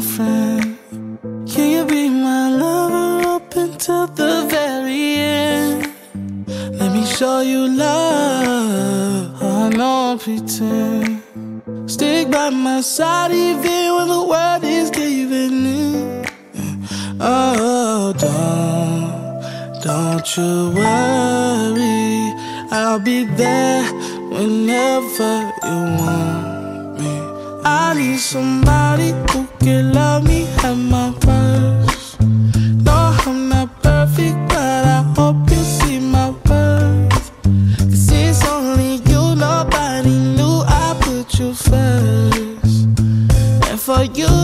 friend. Can you be my lover up until the very end? Let me show you love. I don't pretend. Stick by my side even when the world is giving in. Oh, don't, don't you worry. I'll be there whenever you want. I need somebody who can love me at my worst. No, I'm not perfect, but I hope you see my worth. Cause it's only you, nobody knew I put you first. And for you,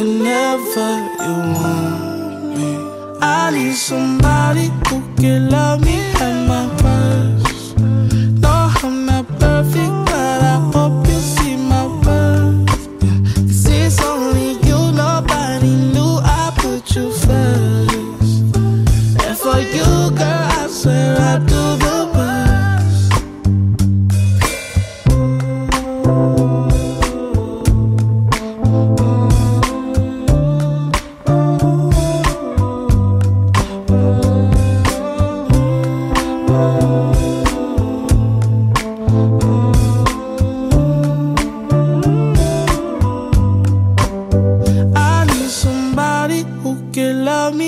whenever you want me. I need somebody who can love me at my worst. No, I'm not perfect, but I hope you see my worth. Cause it's only you, nobody knew I put you first. And for you, girl, I swear I do